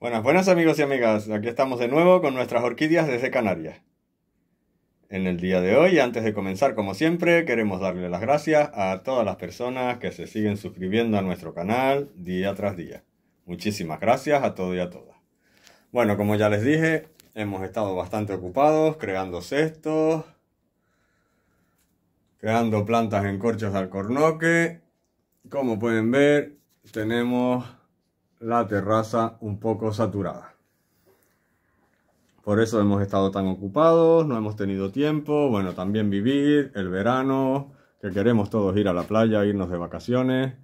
Buenas, buenas amigos y amigas, aquí estamos de nuevo con nuestras orquídeas desde Canarias. En el día de hoy, antes de comenzar como siempre, queremos darle las gracias a todas las personas que se siguen suscribiendo a nuestro canal día tras día. Muchísimas gracias a todos y a todas. Bueno, como ya les dije, hemos estado bastante ocupados creando cestos, creando plantas en corchos de alcornoque. Como pueden ver, tenemos la terraza un poco saturada. Por eso hemos estado tan ocupados, no hemos tenido tiempo, bueno, también vivir, el verano, que queremos todos ir a la playa, irnos de vacaciones.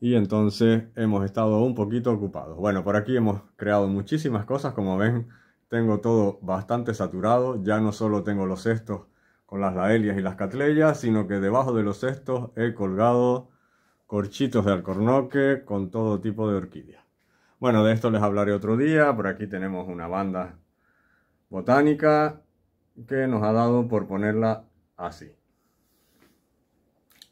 Y entonces hemos estado un poquito ocupados. Bueno, por aquí hemos creado muchísimas cosas, como ven, tengo todo bastante saturado. Ya no solo tengo los cestos con las laelias y las catleyas, sino que debajo de los cestos he colgado corchitos de alcornoque con todo tipo de orquídeas. Bueno, de esto les hablaré otro día. Por aquí tenemos una banda botánica que nos ha dado por ponerla así.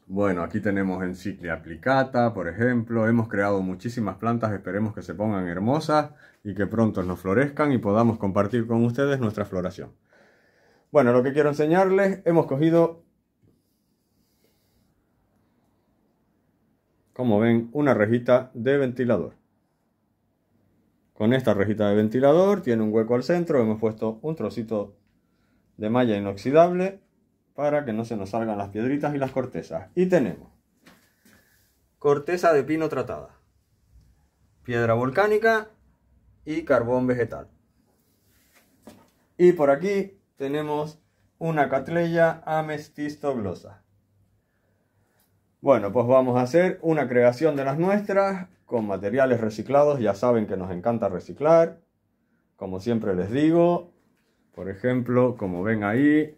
Bueno, aquí tenemos Enciclia applicata, por ejemplo. Hemos creado muchísimas plantas, esperemos que se pongan hermosas y que pronto nos florezcan y podamos compartir con ustedes nuestra floración. Bueno, lo que quiero enseñarles, hemos cogido como ven, una rejita de ventilador. Con esta rejita de ventilador tiene un hueco al centro, hemos puesto un trocito de malla inoxidable para que no se nos salgan las piedritas y las cortezas. Y tenemos corteza de pino tratada, piedra volcánica y carbón vegetal. Y por aquí tenemos una catleya amestistoglosa. Bueno, pues vamos a hacer una creación de las nuestras con materiales reciclados. Ya saben que nos encanta reciclar. Como siempre les digo, por ejemplo, como ven ahí,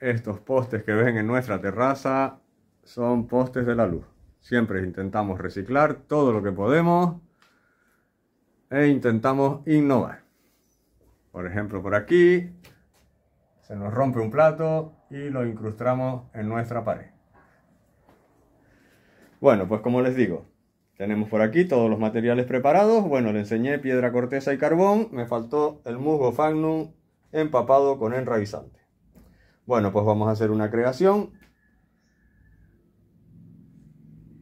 estos postes que ven en nuestra terraza son postes de la luz. Siempre intentamos reciclar todo lo que podemos e intentamos innovar. Por ejemplo, por aquí se nos rompe un plato y lo incrustamos en nuestra pared. Bueno, pues como les digo, tenemos por aquí todos los materiales preparados. Bueno, le enseñé piedra, corteza y carbón. Me faltó el musgo fagnum empapado con enraizante. Bueno, pues vamos a hacer una creación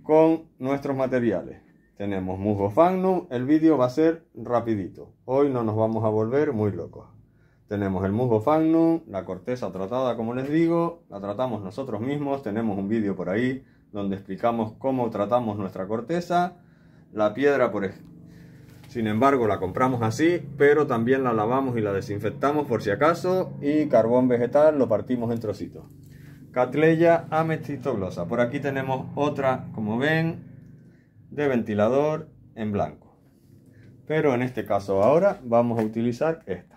con nuestros materiales. Tenemos musgo fagnum. El vídeo va a ser rapidito. Hoy no nos vamos a volver muy locos. Tenemos el musgo fagnum, la corteza tratada como les digo. La tratamos nosotros mismos. Tenemos un vídeo por ahí donde explicamos cómo tratamos nuestra corteza. La piedra, por sin embargo, la compramos así, pero también la lavamos y la desinfectamos por si acaso. Y carbón vegetal lo partimos en trocitos. Catleya amestistoglosa. Por aquí tenemos otra, como ven, de ventilador en blanco. Pero en este caso ahora vamos a utilizar esta.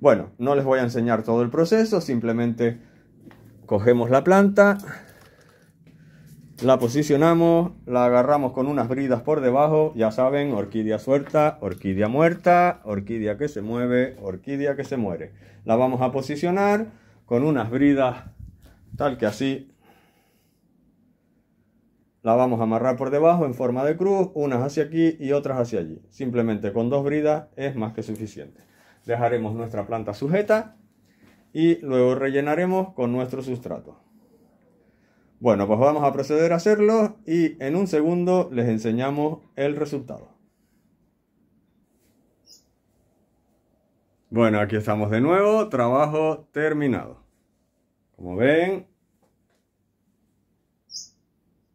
Bueno, no les voy a enseñar todo el proceso, simplemente cogemos la planta, la posicionamos, la agarramos con unas bridas por debajo, ya saben, orquídea suelta, orquídea muerta, orquídea que se mueve, orquídea que se muere. La vamos a posicionar con unas bridas tal que así. La vamos a amarrar por debajo en forma de cruz, unas hacia aquí y otras hacia allí. Simplemente con dos bridas es más que suficiente. Dejaremos nuestra planta sujeta y luego rellenaremos con nuestro sustrato. Bueno, pues vamos a proceder a hacerlo y en un segundo les enseñamos el resultado. Bueno, aquí estamos de nuevo, trabajo terminado. Como ven,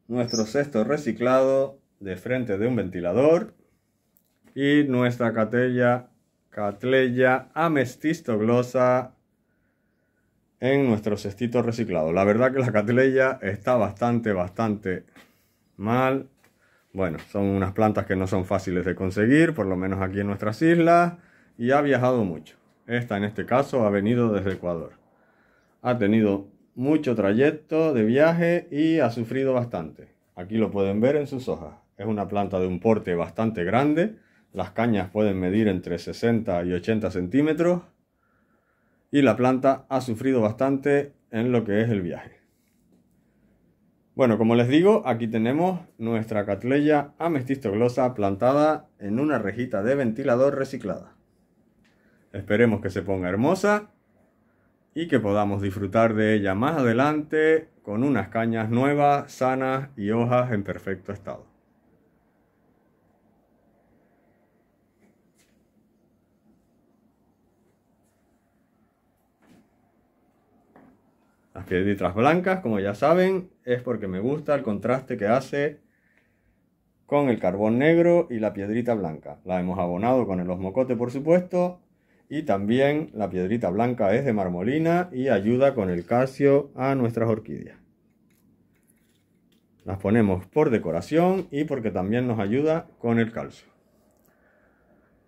nuestro cesto reciclado de frente de un ventilador y nuestra catella, catleya amestistoglosa en nuestro cestito reciclado. La verdad que la catleya está bastante, bastante mal. Bueno, son unas plantas que no son fáciles de conseguir, por lo menos aquí en nuestras islas, y ha viajado mucho. Esta en este caso ha venido desde Ecuador. Ha tenido mucho trayecto de viaje y ha sufrido bastante. Aquí lo pueden ver en sus hojas. Es una planta de un porte bastante grande. Las cañas pueden medir entre 60 y 80 centímetros y la planta ha sufrido bastante en lo que es el viaje. Bueno, como les digo, aquí tenemos nuestra catleya amestistoglosa plantada en una rejita de ventilador reciclada. Esperemos que se ponga hermosa y que podamos disfrutar de ella más adelante con unas cañas nuevas, sanas y hojas en perfecto estado. Las piedritas blancas, como ya saben, es porque me gusta el contraste que hace con el carbón negro y la piedrita blanca. La hemos abonado con el osmocote, por supuesto, y también la piedrita blanca es de marmolina y ayuda con el calcio a nuestras orquídeas. Las ponemos por decoración y porque también nos ayuda con el calcio.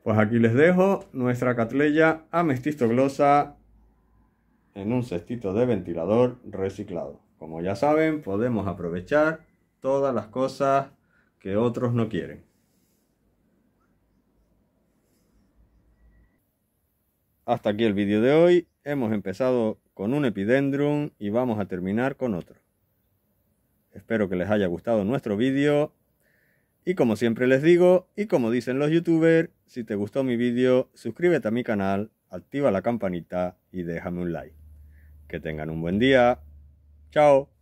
Pues aquí les dejo nuestra catleya amestistoglosa en un cestito de ventilador reciclado. Como ya saben, podemos aprovechar todas las cosas que otros no quieren. Hasta aquí el vídeo de hoy. Hemos empezado con un epidendrum y vamos a terminar con otro. Espero que les haya gustado nuestro vídeo. Y como siempre les digo, y como dicen los youtubers, si te gustó mi vídeo, suscríbete a mi canal, activa la campanita y déjame un like. Que tengan un buen día. Chao.